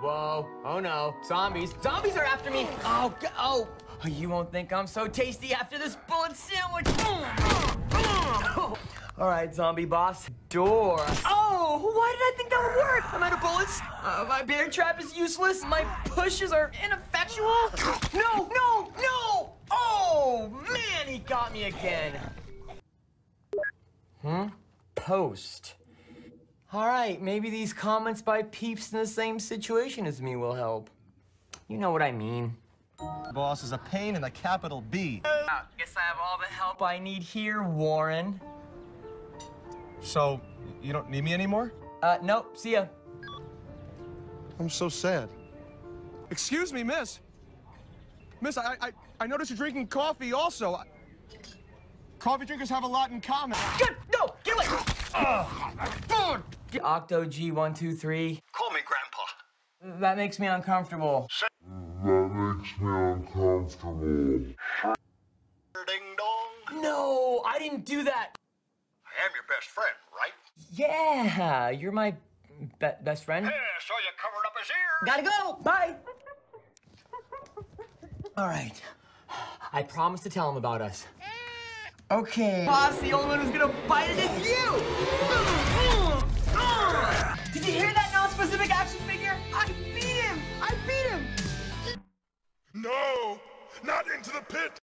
Whoa, oh no, zombies. Zombies are after me. Oh, oh. You won't think I'm so tasty after this bullet sandwich. All right, zombie boss. Door. Oh, why did I think that would work? I'm out of bullets. Uh, my bear trap is useless. My pushes are ineffectual. No, no, no. Oh, man, he got me again. Hmm? Post. All right, maybe these comments by peeps in the same situation as me will help. You know what I mean. Boss is a pain in the capital B. Uh, guess I have all the help I need here, Warren. So, you don't need me anymore? Uh, nope, see ya. I'm so sad. Excuse me, miss. Miss, I, I, I noticed you're drinking coffee also. I- Coffee drinkers have a lot in common. Good, no, get away! Ugh. Octo G123. Call me Grandpa. That makes me uncomfortable. That makes me uncomfortable. Ding dong. No, I didn't do that. I am your best friend, right? Yeah, you're my be- best friend. Yeah, so you covered up his ear. Gotta go. Bye. All right. I promised to tell him about us. Mm. Okay. Boss, the only one who's gonna bite it is you. No! Not into the pit!